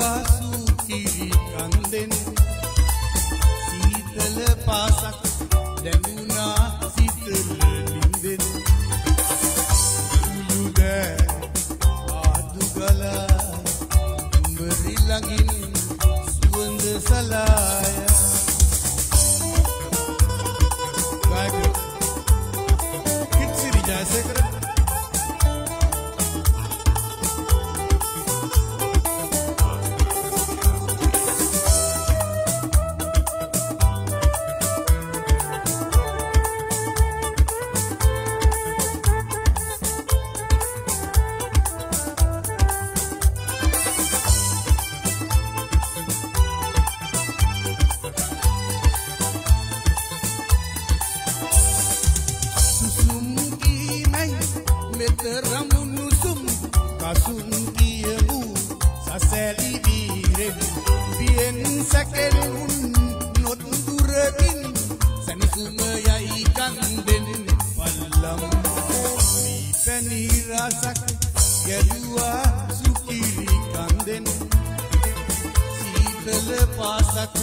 සුකිරි කන්දෙන් සීතල පාසක් දැමුණා සිතල නින්දෙන් උළුදෑ ආදුගලා උඹරි ළඟින් සුවඳ සලාය ගායක කිත්සිරි මෙතරමුණු සුම් කසුන් කියමු සසැලි වීරෙන් පියෙන් සැකෙනුන් නොත්දුරකින් සැනසුම යයි කන්දෙන් පල්ලම් මී පැනිරසක් ගැලුවා සුකිරි කන්දෙන් සීතල පාසක්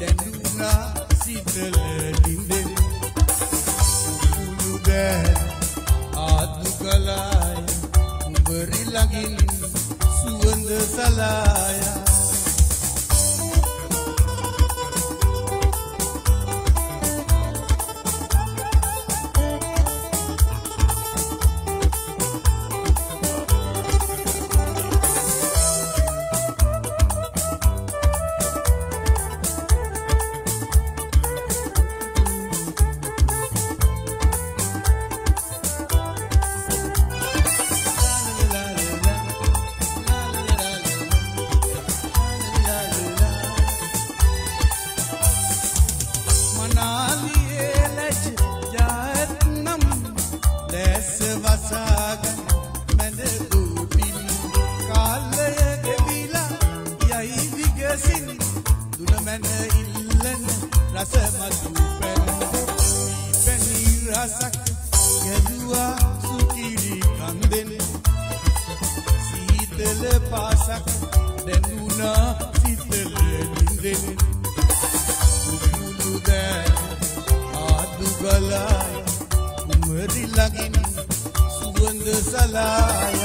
දැනුනා සිතල ඩින්දෙන් උළුදෑ ආදු කලාය උඹරි ළඟින් සුවඳ සලායා විගසින් දුන මැන ඉල්ලන රස මතු පැන් පැණි රසක් ගැලුවා සුකිරි කන්දෙන් සීතල පාසක් දැනුණා සිතල නින්දෙන් උකුළුදෑ ආදුගලාය උමරි ළඟින් සුවඳ සලායා